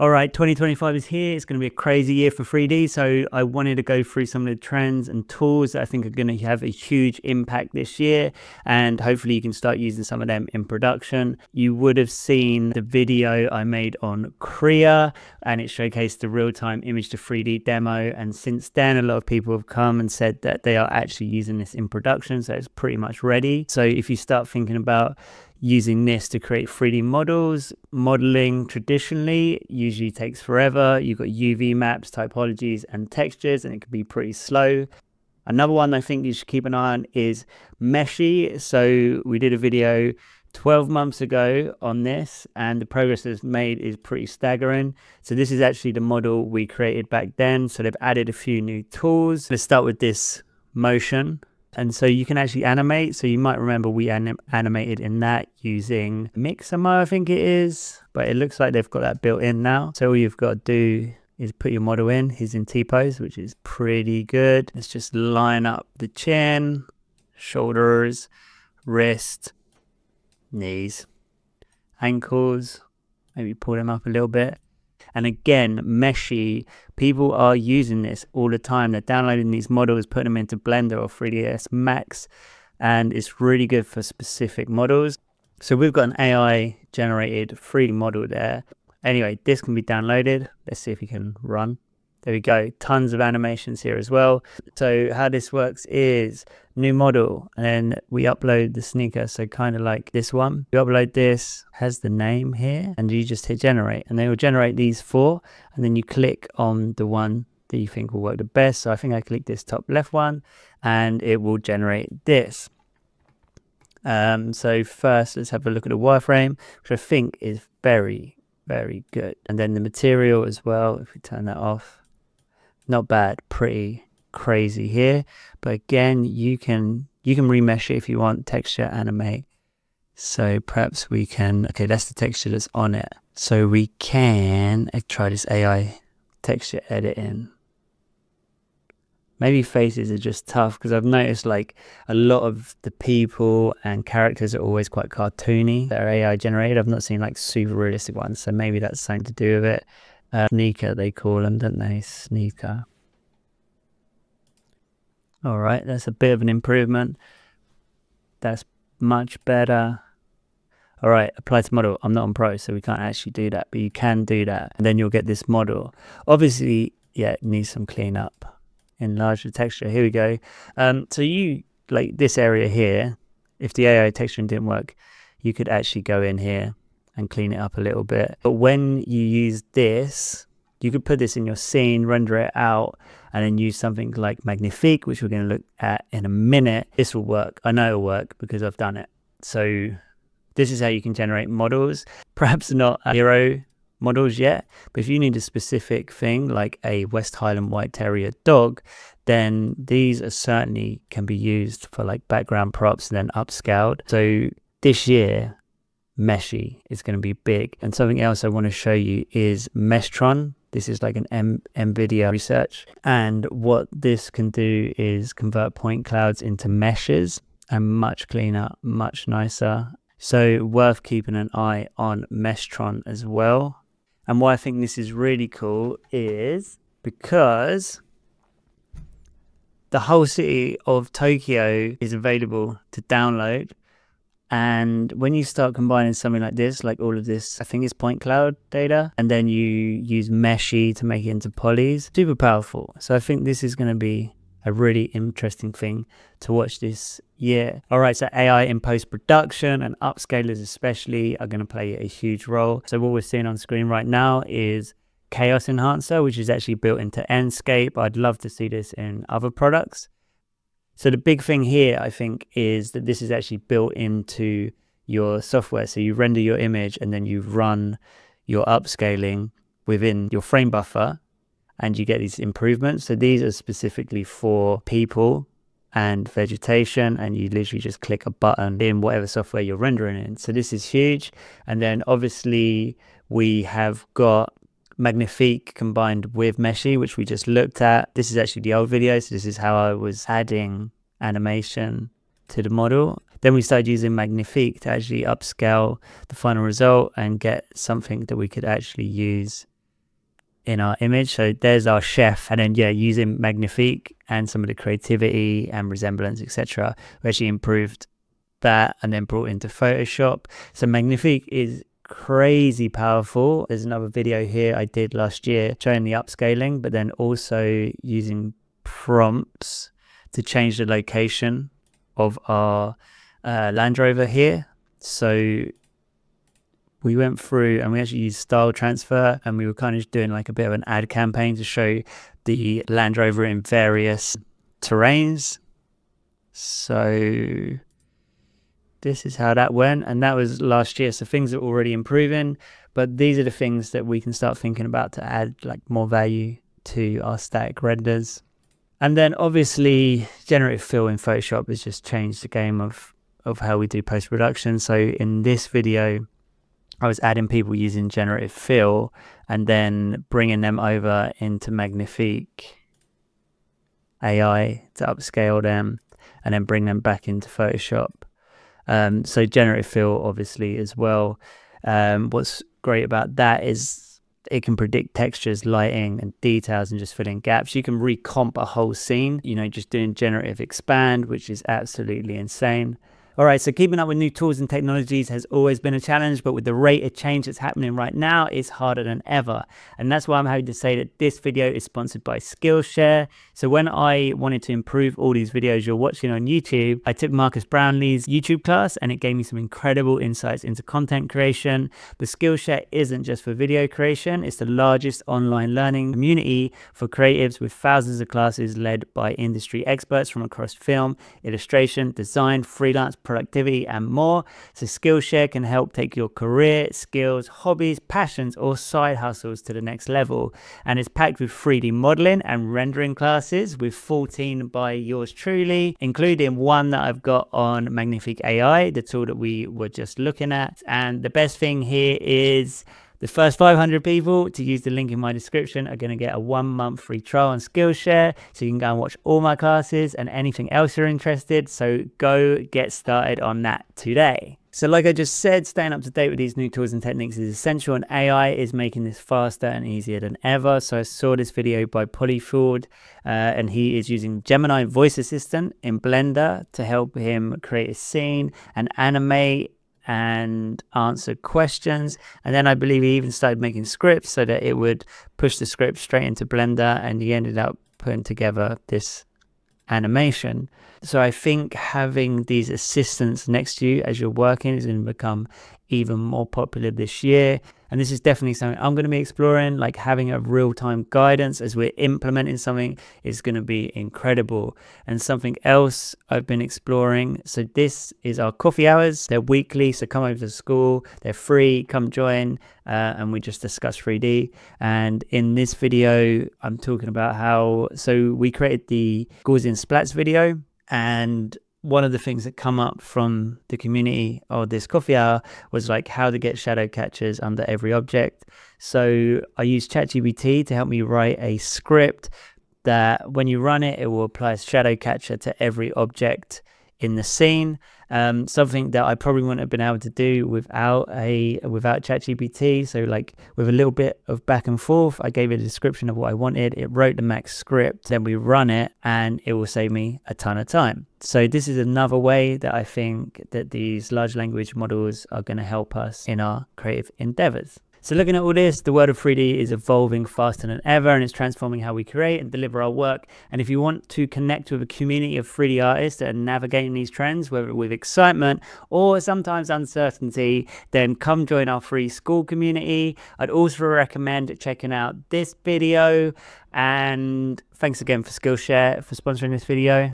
All right, 2025 is here. It's going to be a crazy year for 3D. So I wanted to go through some of the trends and tools that I think are going to have a huge impact this year. And hopefully you can start using some of them in production. You would have seen the video I made on Krea and it showcased the real-time image to 3D demo. And since then, a lot of people have come and said that they are actually using this in production. So it's pretty much ready. So if you start thinking about using this to create 3D models. Modeling traditionally usually takes forever. You've got UV maps, topologies, and textures, and it can be pretty slow. Another one I think you should keep an eye on is Meshy. So we did a video 12 months ago on this and the progress that's made is pretty staggering. So this is actually the model we created back then. So they've added a few new tools. Let's start with this motion. And so you can actually animate. So you might remember we anim animated in that using Mixamo, I think it is. But it looks like they've got that built in now. So all you've got to do is put your model in. He's in T-pose, which is pretty good. Let's just line up the chin, shoulders, wrist, knees, ankles. Maybe pull them up a little bit. And again, Meshy, people are using this all the time. They're downloading these models, putting them into Blender or 3ds Max, and it's really good for specific models. So we've got an AI generated 3D model there. Anyway, this can be downloaded. Let's see if we can run. There we go. Tons of animations here as well. So how this works is new model and then we upload the sneaker. So kind of like this one. You upload this, has the name here and you just hit generate and they will generate these four and then you click on the one that you think will work the best. So I think I click this top left one and it will generate this. Um, so first let's have a look at the wireframe, which I think is very, very good. And then the material as well, if we turn that off, not bad, pretty crazy here. But again, you can you can remesh it if you want, texture, animate. So perhaps we can, okay, that's the texture that's on it. So we can eh, try this AI texture editing. Maybe faces are just tough because I've noticed like a lot of the people and characters are always quite cartoony. They're AI generated. I've not seen like super realistic ones. So maybe that's something to do with it. Uh, sneaker, they call them, don't they? Sneaker. All right, that's a bit of an improvement. That's much better. All right, apply to model. I'm not on pro, so we can't actually do that, but you can do that. And then you'll get this model. Obviously, yeah, it needs some cleanup. Enlarge the texture. Here we go. Um, so you, like this area here, if the AI texturing didn't work, you could actually go in here and clean it up a little bit. But when you use this, you could put this in your scene, render it out, and then use something like Magnific, which we're going to look at in a minute. This will work. I know it'll work because I've done it. So this is how you can generate models. Perhaps not hero models yet, but if you need a specific thing like a West Highland White Terrier dog, then these are certainly can be used for like background props and then upscaled. So this year, Meshy is going to be big. And something else I want to show you is Meshtron. This is like an M NVIDIA research. And what this can do is convert point clouds into meshes and much cleaner, much nicer. So worth keeping an eye on Meshtron as well. And why I think this is really cool is because the whole city of Tokyo is available to download and when you start combining something like this, like all of this, I think it's point cloud data, and then you use Meshy to make it into polys, super powerful. So I think this is going to be a really interesting thing to watch this year. All right, so AI in post production and upscalers especially are going to play a huge role. So what we're seeing on screen right now is Chaos Enhancer, which is actually built into Enscape. I'd love to see this in other products. So the big thing here, I think, is that this is actually built into your software. So you render your image and then you run your upscaling within your frame buffer and you get these improvements. So these are specifically for people and vegetation and you literally just click a button in whatever software you're rendering in. So this is huge. And then obviously we have got Magnific combined with Meshy, which we just looked at. This is actually the old video, so this is how I was adding animation to the model. Then we started using Magnific to actually upscale the final result and get something that we could actually use in our image. So there's our chef. And then, yeah, using Magnific and some of the creativity and resemblance, etc., we actually improved that and then brought into Photoshop. So Magnific is crazy powerful. There's another video here I did last year showing the upscaling, but then also using prompts to change the location of our uh, Land Rover here. So we went through and we actually used style transfer and we were kind of doing like a bit of an ad campaign to show the Land Rover in various terrains. So this is how that went and that was last year. So things are already improving but these are the things that we can start thinking about to add like more value to our static renders. And then obviously generative fill in photoshop has just changed the game of of how we do post-production. So in this video i was adding people using generative fill and then bringing them over into magnific ai to upscale them and then bring them back into photoshop um, so generative fill, obviously, as well. Um, what's great about that is it can predict textures, lighting, and details, and just fill in gaps. You can recomp a whole scene, you know, just doing generative expand, which is absolutely insane. All right, so keeping up with new tools and technologies has always been a challenge, but with the rate of change that's happening right now, it's harder than ever. And that's why I'm happy to say that this video is sponsored by Skillshare. So when I wanted to improve all these videos you're watching on YouTube, I took Marques Brownlee's YouTube class and it gave me some incredible insights into content creation. But Skillshare isn't just for video creation, it's the largest online learning community for creatives with thousands of classes led by industry experts from across film, illustration, design, freelance, productivity, and more. So Skillshare can help take your career, skills, hobbies, passions, or side hustles to the next level. And it's packed with 3D modeling and rendering classes with 14 by yours truly, including one that I've got on Magnific AI, the tool that we were just looking at. And the best thing here is the first 500 people to use the link in my description are going to get a one month free trial on Skillshare. So you can go and watch all my classes and anything else you're interested. So go get started on that today. So like I just said, staying up to date with these new tools and techniques is essential and AI is making this faster and easier than ever. So I saw this video by Polyfjord uh, and he is using Gemini Voice Assistant in Blender to help him create a scene and animate and answer questions. And then I believe he even started making scripts so that it would push the script straight into Blender and he ended up putting together this animation. So I think having these assistants next to you as you're working is going to become even more popular this year. And this is definitely something I'm going to be exploring, like having a real time guidance as we're implementing something is going to be incredible. And something else I've been exploring. So, this is our coffee hours. They're weekly. So, come over to Skool. They're free. Come join. Uh, and we just discuss 3D. And in this video, I'm talking about how. So, we created the Gaussian Splats video. And one of the things that come up from the community of this coffee hour was like how to get shadow catchers under every object. So I used ChatGPT to help me write a script that when you run it, it will apply a shadow catcher to every object in the scene. Um, something that I probably wouldn't have been able to do without a without ChatGPT. So like with a little bit of back and forth, I gave it a description of what I wanted. It wrote the max script. Then we run it, and it will save me a ton of time. So this is another way that I think that these large language models are going to help us in our creative endeavors. So looking at all this, the world of 3D is evolving faster than ever and it's transforming how we create and deliver our work. And if you want to connect with a community of 3D artists that are navigating these trends, whether with excitement or sometimes uncertainty, then come join our free Skool community. I'd also recommend checking out this video. And thanks again for Skillshare for sponsoring this video.